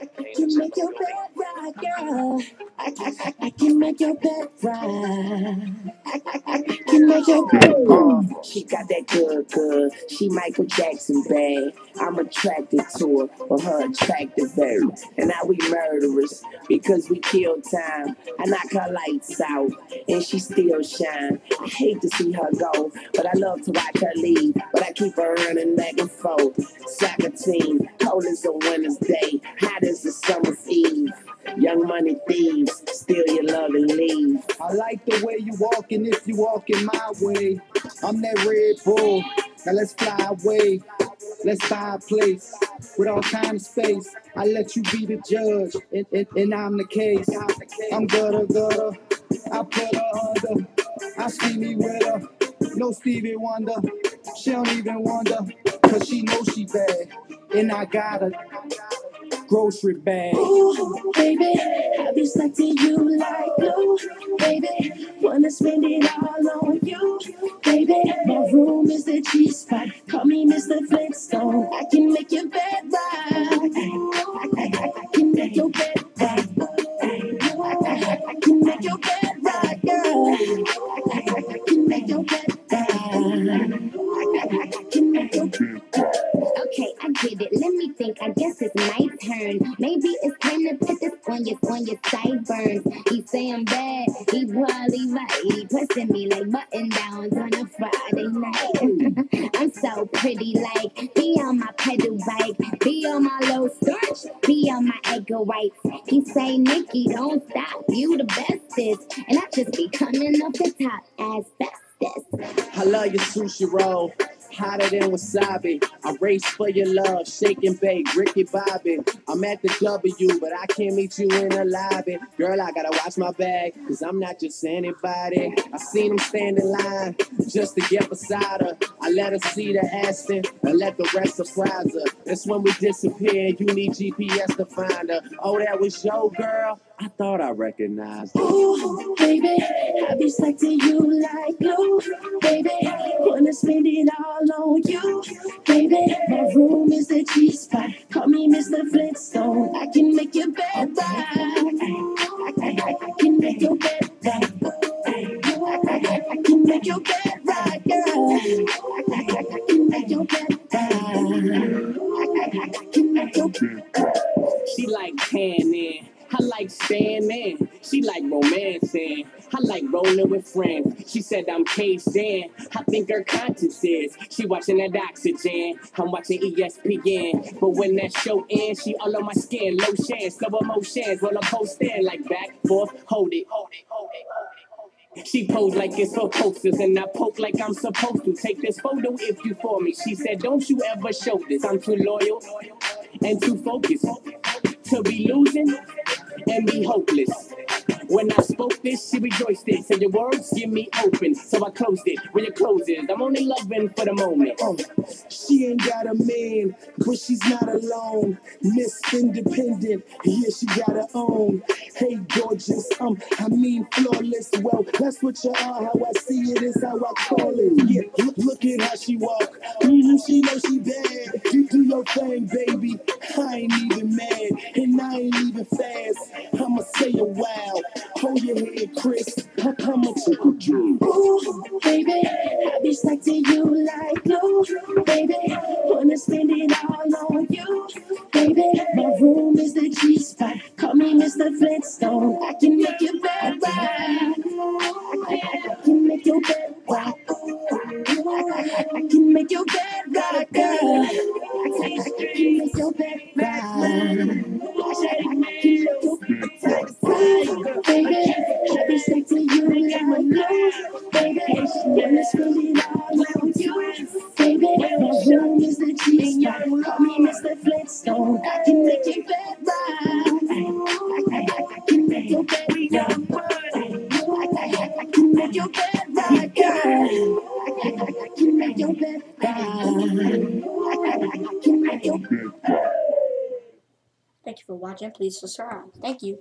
I can make your bed right, girl. I, I, I can make your bed right. I, I, I can make your bed right. She got that good, good. She Michael Jackson bad. I'm attracted to her for her attractive very. And now we murderers because we kill time. I knock her lights out and she still shine. I hate to see her go, but I love to watch her leave. But I keep her running back and forth. Soccer team, cold as a winter's day, hot as the summer's eve. Young money thieves, steal your love and leave. I like the way you walking if you walking my way. I'm that Red Bull. Now let's fly away. Let's buy a place with all kind of space. I let you be the judge, and, and, and I'm the case. I'm gutter gutter. I put her under. I see me with her. No Stevie Wonder. She don't even wonder. Cause she knows she bad. And I got a grocery bag. Ooh, baby, I be stuck to you like glue. Baby, wanna spend it all on you. Baby, my room is the G spot. Call me Mr. Flintstone. I can make your bed right. I, I, I, I can make your bed right. I, can make your. I guess it's my turn. Maybe it's time to put this on your on your sideburns. He say I'm bad. He probably right. He pressing me like button downs on a Friday night. I'm so pretty, like be on my pedal bike, be on my low starch, be on my ego rights. He say, Nikki, don't stop. You the bestest, and I just be coming off the top as bestest. I love your sushi roll. Hotter than wasabi. I race for your love, shake and bake, Ricky Bobby. I'm at the W, but I can't meet you in the lobby. Girl, I gotta watch my bag, cause I'm not just anybody. I seen him stand in line just to get beside her. I let her see the Aston and let the rest surprise her. That's when we disappear. You need GPS to find her. Oh, that was your girl? I thought I recognized her. Ooh, baby, I be stuck to you like glue. Baby, wanna spend it on you. Baby, my room is the G spot. Call me Mr. Flintstone. I can make your bed right. I, I, I, can make your bed right. I, I, can make your bed right, girl. I, can make your bed right. I, can make your bed right. She like. I like standing. She like romancing. I like rolling with friends. She said I'm caged. I think her conscience is. She watching that oxygen. I'm watching ESPN. But when that show ends, she all on my skin. Chance, slow emotions. Roll a post in like back, forth, hold it, hold it, hold it, hold it. She posed like it's for posters, and I poke like I'm supposed to. Take this photo if you for me. She said, Don't you ever show this. I'm too loyal and too focused to be losing and be hopeless. When I spoke this, she rejoiced it. Said your words give me open, so I closed it. When it, I'm only loving for the moment. Oh, she ain't got a man, but she's not alone. Miss Independent, yeah, she got her own. Hey, gorgeous, um, I mean flawless. Well, that's what you are. How I see it is how I call it. Yeah, look, look at how she walk. hmm she know she bad. You do your thing, baby. I ain't even mad, I ain't even fast. I'ma say a wow. Hold your head, Chris. I- I'ma take a jump. Ooh, baby, I be stuck to you like glue. Baby, wanna spend it all on you. Baby, my room is the G spot. Call me Mr. Flintstone. I can Baby, wanna spend it all on you. Baby, is the. Call me Mr. Flintstone. I can make your bed right. I, can make your bed right. I, can make your bed right, Thank you for watching. Please subscribe. Thank you.